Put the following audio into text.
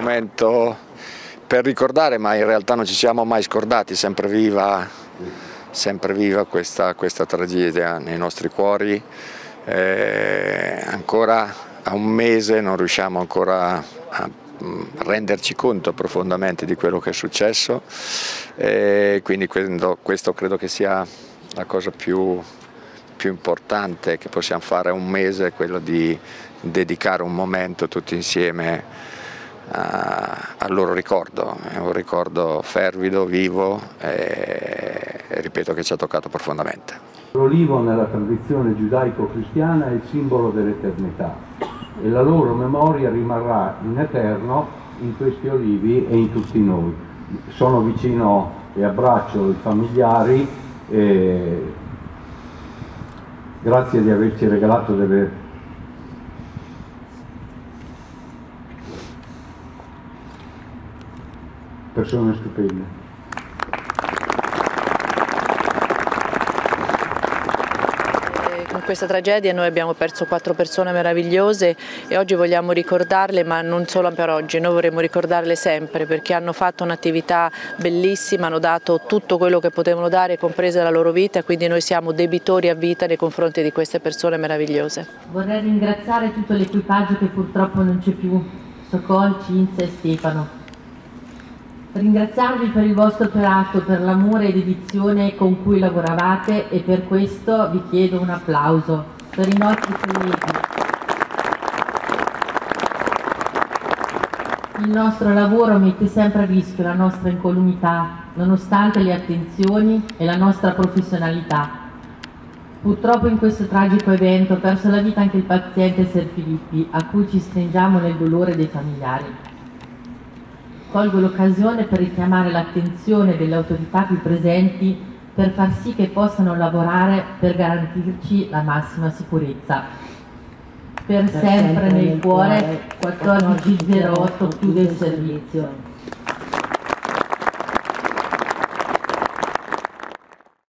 momento per ricordare, ma in realtà non ci siamo mai scordati, sempre viva, sempre viva questa, questa tragedia nei nostri cuori. Eh, ancora a un mese non riusciamo ancora a mm, renderci conto profondamente di quello che è successo e quindi questo credo che sia la cosa più, più importante che possiamo fare a un mese, quello di dedicare un momento tutti insieme al loro ricordo, è un ricordo fervido, vivo e, e ripeto che ci ha toccato profondamente. L'olivo nella tradizione giudaico-cristiana è il simbolo dell'eternità e la loro memoria rimarrà in eterno in questi olivi e in tutti noi. Sono vicino e abbraccio i familiari e grazie di averci regalato delle persone stupende. Con questa tragedia noi abbiamo perso quattro persone meravigliose e oggi vogliamo ricordarle, ma non solo per oggi, noi vorremmo ricordarle sempre perché hanno fatto un'attività bellissima, hanno dato tutto quello che potevano dare, compresa la loro vita, quindi noi siamo debitori a vita nei confronti di queste persone meravigliose. Vorrei ringraziare tutto l'equipaggio che purtroppo non c'è più, Socol, Cinzia e Stefano Ringraziarvi per il vostro operato, per l'amore e dedizione con cui lavoravate e per questo vi chiedo un applauso per i nostri colleghi. Il nostro lavoro mette sempre a rischio la nostra incolumità, nonostante le attenzioni e la nostra professionalità. Purtroppo in questo tragico evento ha perso la vita anche il paziente Ser Filippi, a cui ci stringiamo nel dolore dei familiari. Colgo l'occasione per richiamare l'attenzione delle autorità qui presenti per far sì che possano lavorare per garantirci la massima sicurezza. Per, per sempre, sempre nel cuore 1408 chiude il servizio.